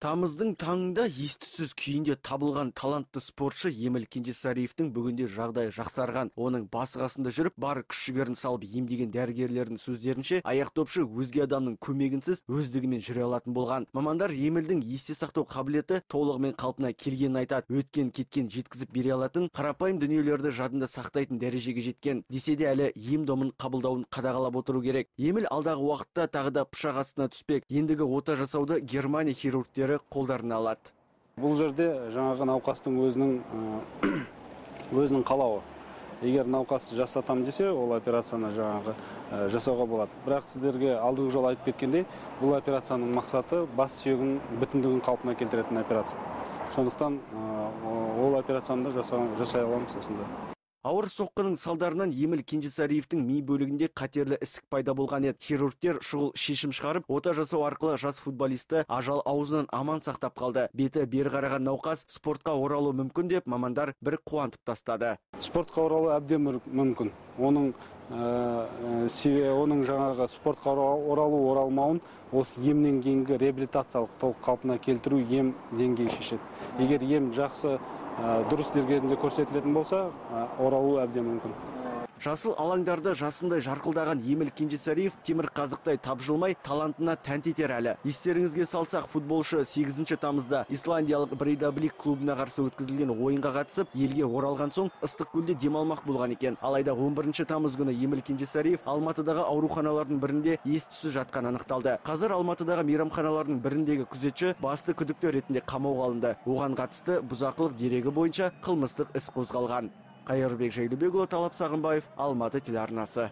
тамыздың таңында ес-түссіз күйінде табылған талантты спортшы еміл кенжесариевтің бүгінде жағдайы жақсарған. Оның басы қасында жүріп бар күш жігерін салып емдеген дәрігерлердің сөздерінше аяқдопшы өзге адамның көмегінсіз өздігімен жүре алатын болған. Мамандар емілдің есте сақтау қабілеті толығымен қалпына келгенін айтады. Өткен кеткен жеткізіп бере алатын қарапайым дүниелерді жадында сақтайтын дәрежеге жеткен. Десе де әлі ем домын қабылдауын қадағалап отыру керек. Еміл алдағы уақытта тағы да пышақ астына түспек. Ендігі ота жасауды германия хирургтері қолдарына алады. Бұл жерде жаңағы науқастың өзінің өзінің қалауы. Егер науқас жасатам десе ол операцияны жаңағы жасауға болады. Бірақ сіздерге алдыңғы жолы айтып кеткендей бұл операцияның мақсаты бас сүйегінің бүтіндігін қалпына келтіретін операция. Сондықтан ол операцияны да жасай аламыз осында. Ауыр соққының салдарынан еміл кенжесариевтің ми бөлігінде қатерлі ісік пайда болған еді. Хирургтер шұғыл шешім шығарып ота жасау арқылы жас футболисті ажал аузынан аман сақтап қалды. Беті бері қараған науқас спортқа оралуы мүмкін деп мамандар бір қуантып тастады. Спортқа оралу әбден мүмкін. Оның оның жаңағы спортқа оралу оралмауын осы емнен кейінгі реабилитациялық толық қалпына келтіру ем деңгейі шешеді. Егер ем жақсы дұрыс дер кезінде көрсетілетін болса оралу әбден мүмкін. Жасыл алаңдарды жасындай жарқылдаған еміл кенжесариев темір қазықтай тапжылмай талантына тәнті етер әлі. Естеріңізге салсақ футболшы 8 тамызда исландиялық брейдаблик клубына қарсы өткізілген ойынға қатысып елге оралған соң ыстықкөлде демалмақ болған екен. Алайда 11 тамыз күні еміл кенжесариев алматыдағы ауруханалардың бірінде ес түссіз жатқаны анықталды. Қазір алматыдағы мейрамханалардың біріндегі күзетші басты күдікті ретінде қамауға алынды. Оған қатысты бұзақылық дерегі бойынша қылмыстық іс қозғалған. Қайырбек жайлыбекұлы талап сағынбаев алматы телеарнасы.